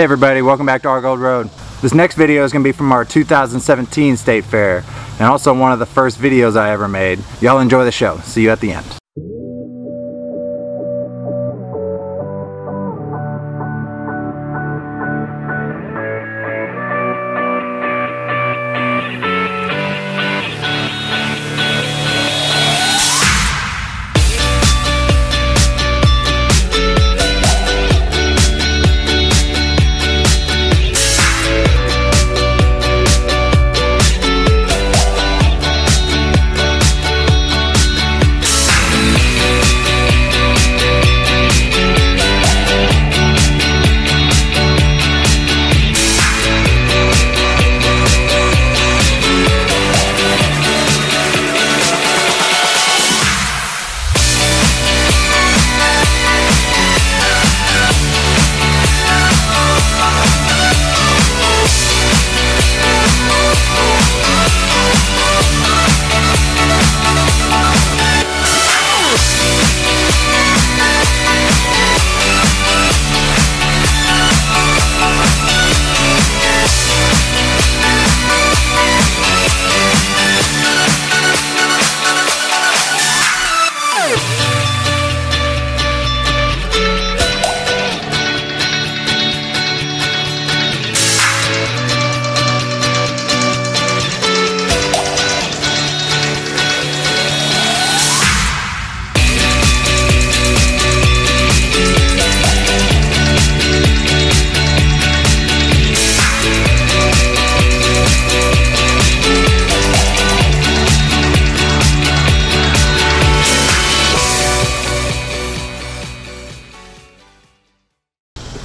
Hey everybody, welcome back to Our Gold Road. This next video is going to be from our 2017 State Fair and also one of the first videos I ever made. Y'all enjoy the show. See you at the end.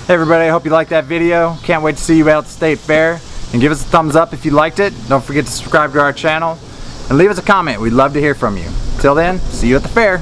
Hey everybody, I hope you liked that video. Can't wait to see you out at the State Fair. And give us a thumbs up if you liked it. Don't forget to subscribe to our channel. And leave us a comment. We'd love to hear from you. Till then, see you at the fair.